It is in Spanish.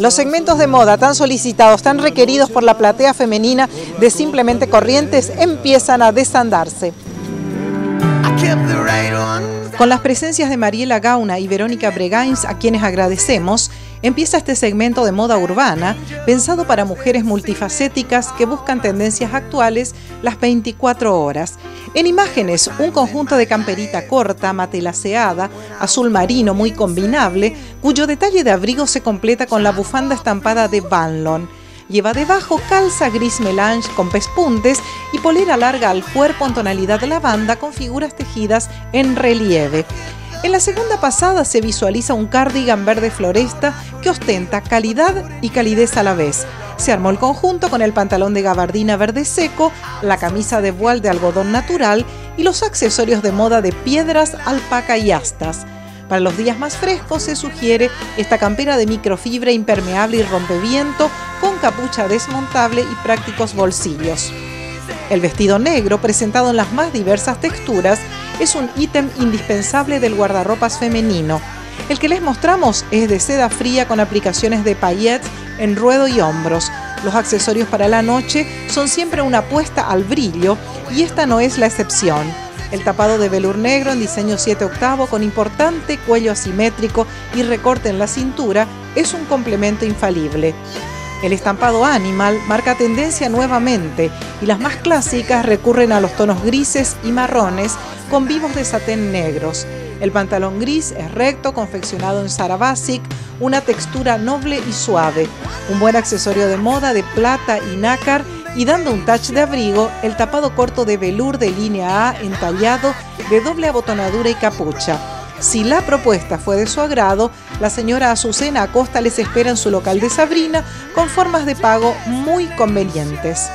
Los segmentos de moda tan solicitados, tan requeridos por la platea femenina de Simplemente Corrientes empiezan a desandarse. Con las presencias de Mariela Gauna y Verónica Bregains, a quienes agradecemos, empieza este segmento de moda urbana pensado para mujeres multifacéticas que buscan tendencias actuales las 24 horas. En imágenes, un conjunto de camperita corta, matelaceada, azul marino muy combinable, cuyo detalle de abrigo se completa con la bufanda estampada de Banlon. Lleva debajo calza gris melange con pespuntes y polera larga al cuerpo en tonalidad de lavanda con figuras tejidas en relieve. En la segunda pasada se visualiza un cardigan verde floresta que ostenta calidad y calidez a la vez. Se armó el conjunto con el pantalón de gabardina verde seco, la camisa de voile de algodón natural y los accesorios de moda de piedras, alpaca y astas. Para los días más frescos se sugiere esta campera de microfibra impermeable y rompeviento con capucha desmontable y prácticos bolsillos. El vestido negro, presentado en las más diversas texturas, es un ítem indispensable del guardarropas femenino. El que les mostramos es de seda fría con aplicaciones de paillettes en ruedo y hombros. Los accesorios para la noche son siempre una apuesta al brillo y esta no es la excepción. El tapado de velour negro en diseño 7 octavo con importante cuello asimétrico y recorte en la cintura es un complemento infalible. El estampado Animal marca tendencia nuevamente y las más clásicas recurren a los tonos grises y marrones con vivos de satén negros. El pantalón gris es recto, confeccionado en Zara Basic, una textura noble y suave. Un buen accesorio de moda de plata y nácar y dando un touch de abrigo, el tapado corto de velour de línea A entallado de doble abotonadura y capucha. Si la propuesta fue de su agrado, la señora Azucena Acosta les espera en su local de Sabrina con formas de pago muy convenientes.